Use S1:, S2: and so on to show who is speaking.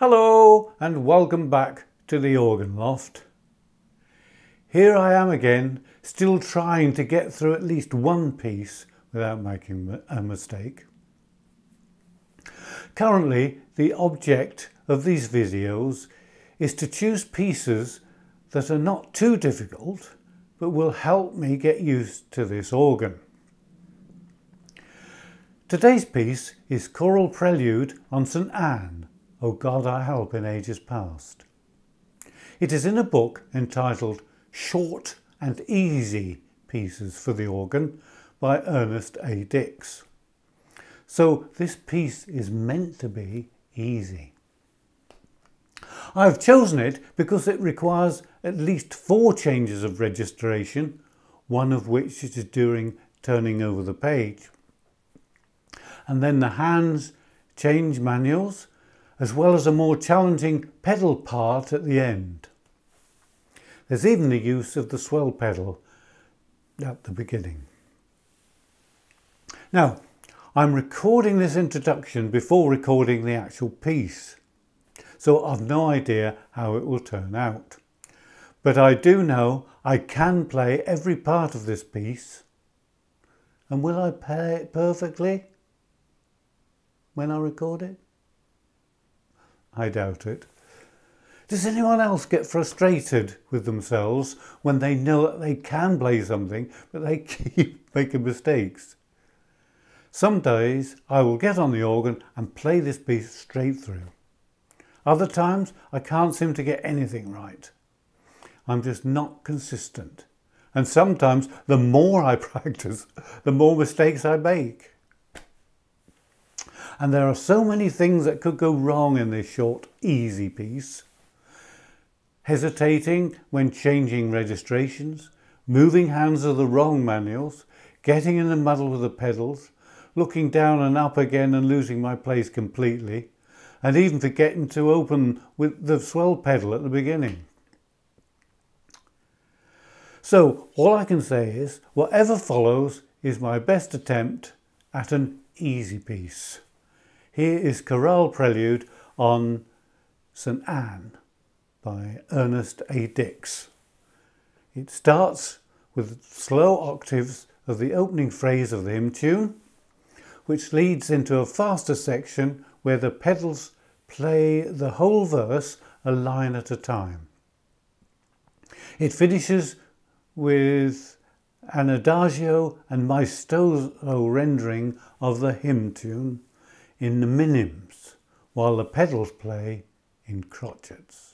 S1: Hello and welcome back to the Organ Loft. Here I am again, still trying to get through at least one piece without making a mistake. Currently, the object of these videos is to choose pieces that are not too difficult but will help me get used to this organ. Today's piece is Choral Prelude on St Anne, O God our help in ages past. It is in a book entitled Short and Easy Pieces for the Organ by Ernest A. Dicks. So this piece is meant to be easy. I've chosen it because it requires at least four changes of registration, one of which is during turning over the page. And then the hands change manuals, as well as a more challenging pedal part at the end. There's even the use of the swell pedal at the beginning. Now, I'm recording this introduction before recording the actual piece so I've no idea how it will turn out. But I do know I can play every part of this piece. And will I play it perfectly when I record it? I doubt it. Does anyone else get frustrated with themselves when they know that they can play something but they keep making mistakes? Some days I will get on the organ and play this piece straight through. Other times I can't seem to get anything right. I'm just not consistent. And sometimes the more I practice, the more mistakes I make. And there are so many things that could go wrong in this short, easy piece. Hesitating when changing registrations, moving hands of the wrong manuals, getting in the muddle with the pedals, looking down and up again and losing my place completely, and even forgetting to open with the swell pedal at the beginning. So all I can say is whatever follows is my best attempt at an easy piece. Here is Chorale Prelude on St Anne by Ernest A. Dicks. It starts with slow octaves of the opening phrase of the hymn tune, which leads into a faster section where the pedals play the whole verse a line at a time. It finishes with an adagio and maestoso rendering of the hymn tune in the minims, while the pedals play in crotchets.